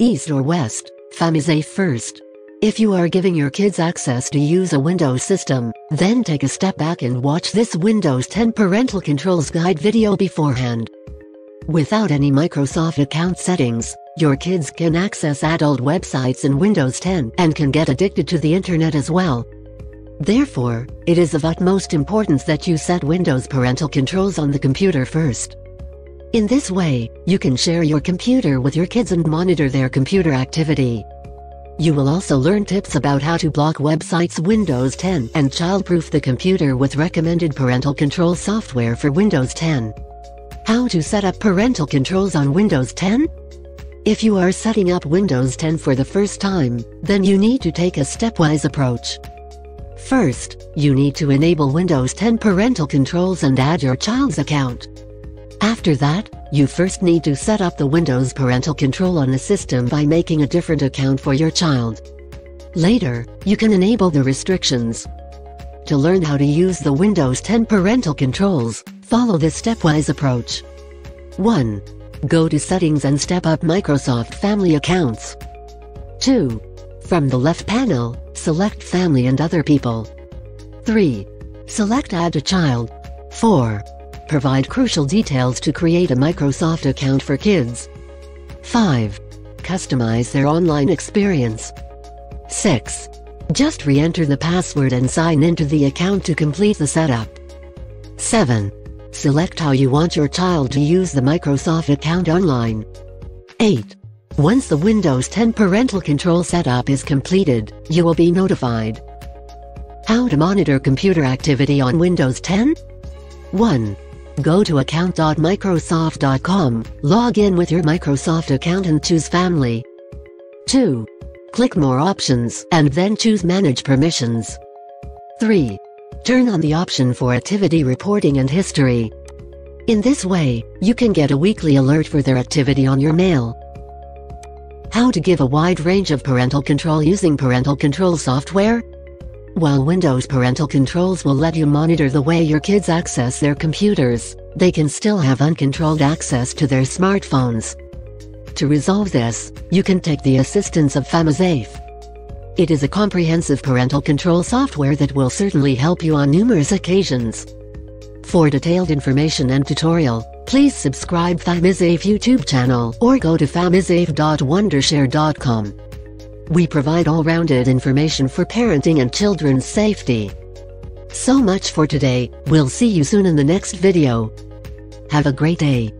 east or west, Famisafe first. If you are giving your kids access to use a Windows system, then take a step back and watch this Windows 10 Parental Controls Guide video beforehand. Without any Microsoft account settings, your kids can access adult websites in Windows 10 and can get addicted to the internet as well. Therefore, it is of utmost importance that you set Windows parental controls on the computer first. In this way, you can share your computer with your kids and monitor their computer activity. You will also learn tips about how to block websites Windows 10 and childproof the computer with recommended parental control software for Windows 10. How to set up parental controls on Windows 10? If you are setting up Windows 10 for the first time, then you need to take a stepwise approach. First, you need to enable Windows 10 parental controls and add your child's account. After that, you first need to set up the Windows parental control on the system by making a different account for your child. Later, you can enable the restrictions. To learn how to use the Windows 10 parental controls, follow this stepwise approach. 1. Go to Settings and step up Microsoft Family Accounts. 2. From the left panel, select Family and Other People. 3. Select Add a Child. 4. Provide crucial details to create a Microsoft account for kids. 5. Customize their online experience. 6. Just re-enter the password and sign into the account to complete the setup. 7. Select how you want your child to use the Microsoft account online. 8. Once the Windows 10 parental control setup is completed, you will be notified. How to monitor computer activity on Windows 10? 1. Go to account.microsoft.com, log in with your Microsoft account and choose Family. 2. Click More Options and then choose Manage Permissions. 3. Turn on the option for activity reporting and history. In this way, you can get a weekly alert for their activity on your mail. How to give a wide range of parental control using parental control software? While Windows parental controls will let you monitor the way your kids access their computers, they can still have uncontrolled access to their smartphones. To resolve this, you can take the assistance of Famisafe. It is a comprehensive parental control software that will certainly help you on numerous occasions. For detailed information and tutorial, please subscribe Famisafe YouTube channel or go to famisafe.wondershare.com. We provide all-rounded information for parenting and children's safety. So much for today, we'll see you soon in the next video. Have a great day.